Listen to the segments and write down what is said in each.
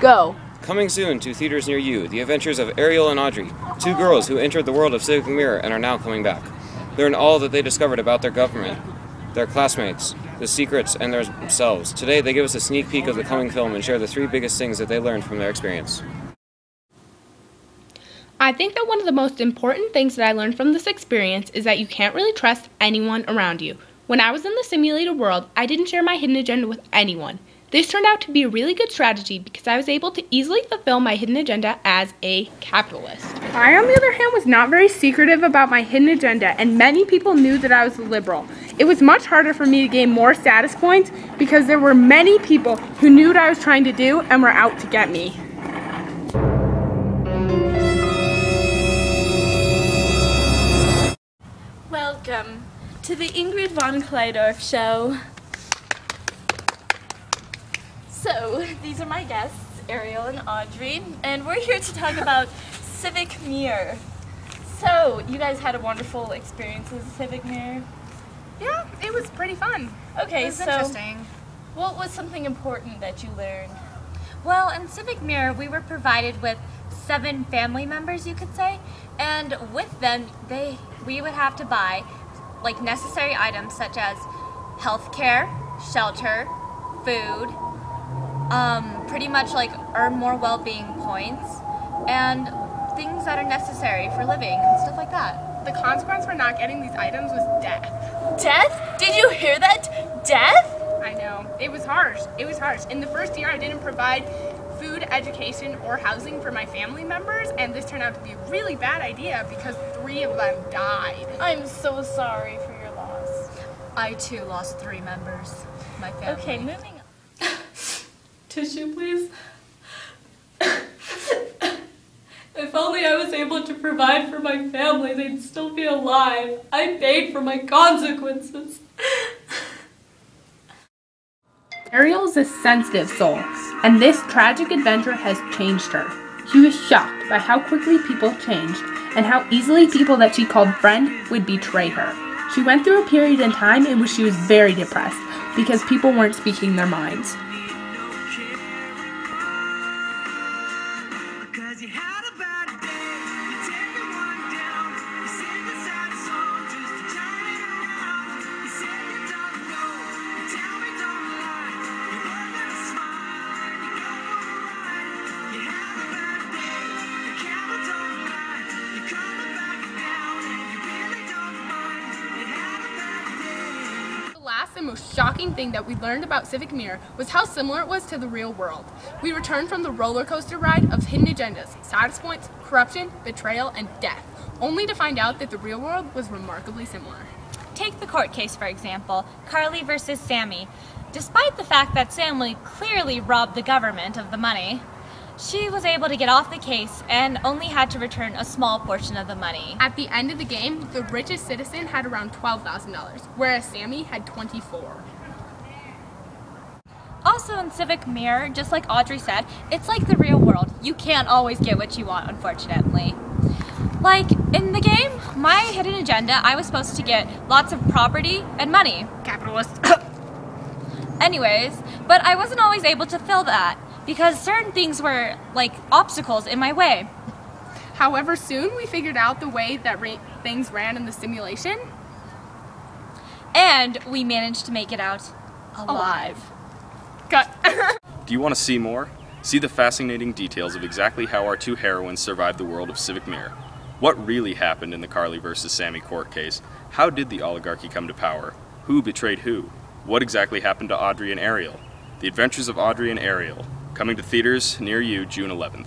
Go. Coming soon to theaters near you, the adventures of Ariel and Audrey, two girls who entered the world of Civic Mirror and are now coming back. Learn all that they discovered about their government, their classmates, the secrets, and themselves. Today, they give us a sneak peek of the coming film and share the three biggest things that they learned from their experience. I think that one of the most important things that I learned from this experience is that you can't really trust anyone around you. When I was in the simulated world, I didn't share my hidden agenda with anyone. This turned out to be a really good strategy because I was able to easily fulfill my hidden agenda as a capitalist. I, on the other hand, was not very secretive about my hidden agenda, and many people knew that I was a liberal. It was much harder for me to gain more status points because there were many people who knew what I was trying to do and were out to get me. Welcome to the Ingrid von Kleidorf show. So, these are my guests, Ariel and Audrey, and we're here to talk about Civic Mirror. So, you guys had a wonderful experience with Civic Mirror? Yeah, it was pretty fun. Okay, It was so interesting. what was something important that you learned? Well, in Civic Mirror, we were provided with seven family members, you could say, and with them, they we would have to buy like necessary items such as healthcare, shelter, food, um, pretty much like earn more well-being points, and things that are necessary for living and stuff like that. The consequence for not getting these items was death. Death? Did you hear that? Death? I know. It was harsh. It was harsh. In the first year, I didn't provide food, education, or housing for my family members, and this turned out to be a really bad idea because three of them died. I'm so sorry for your loss. I too lost three members. My family. Okay, moving. Tissue, please. if only I was able to provide for my family, they'd still be alive. I paid for my consequences. Ariel is a sensitive soul, and this tragic adventure has changed her. She was shocked by how quickly people changed and how easily people that she called friend would betray her. She went through a period in time in which she was very depressed because people weren't speaking their minds. Last and most shocking thing that we learned about Civic Mirror was how similar it was to the real world. We returned from the roller coaster ride of hidden agendas, status points, corruption, betrayal, and death, only to find out that the real world was remarkably similar. Take the court case, for example Carly versus Sammy. Despite the fact that Sammy clearly robbed the government of the money, she was able to get off the case and only had to return a small portion of the money. At the end of the game, the richest citizen had around $12,000, whereas Sammy had 24. Also, in Civic Mirror, just like Audrey said, it's like the real world. You can't always get what you want, unfortunately. Like in the game, my hidden agenda, I was supposed to get lots of property and money. Capitalist. Anyways, but I wasn't always able to fill that because certain things were like obstacles in my way. However, soon we figured out the way that ra- things ran in the simulation. And we managed to make it out alive. Cut. Do you want to see more? See the fascinating details of exactly how our two heroines survived the world of Civic Mirror. What really happened in the Carly versus Sammy court case? How did the oligarchy come to power? Who betrayed who? What exactly happened to Audrey and Ariel? The Adventures of Audrey and Ariel, Coming to theaters near you June 11th.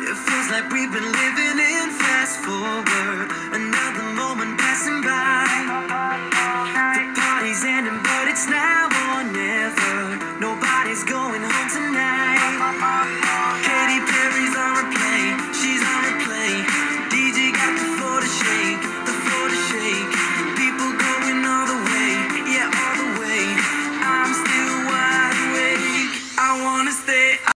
It feels like we've been living in fast forward, another moment passing by. The party's ending, but it's now or never. Nobody's going home tonight.